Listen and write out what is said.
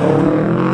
Oh.